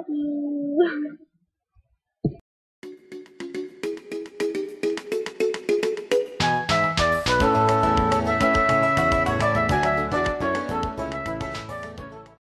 love you.